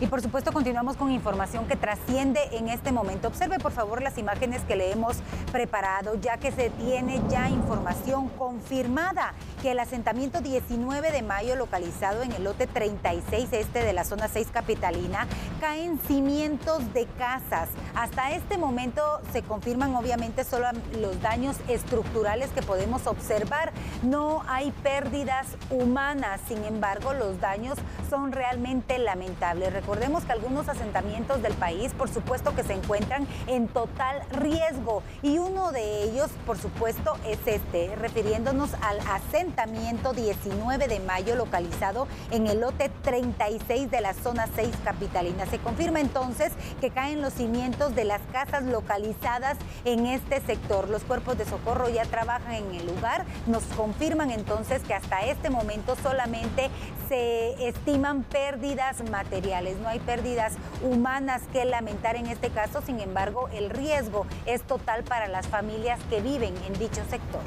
Y por supuesto continuamos con información que trasciende en este momento. Observe por favor las imágenes que le hemos preparado, ya que se tiene ya información confirmada que el asentamiento 19 de mayo localizado en el lote 36 este de la zona 6 capitalina caen cimientos de casas. Hasta este momento se confirman obviamente solo los daños estructurales que podemos observar. No hay pérdidas humanas, sin embargo los daños son realmente lamentables. Recordemos que algunos asentamientos del país, por supuesto que se encuentran en total riesgo y uno de ellos, por supuesto, es este, refiriéndonos al asentamiento 19 de mayo localizado en el lote 36 de la zona 6 capitalina. Se confirma entonces que caen los cimientos de las casas localizadas en este sector. Los cuerpos de socorro ya trabajan en el lugar. Nos confirman entonces que hasta este momento solamente se estiman pérdidas materiales no hay pérdidas humanas que lamentar en este caso, sin embargo, el riesgo es total para las familias que viven en dicho sector.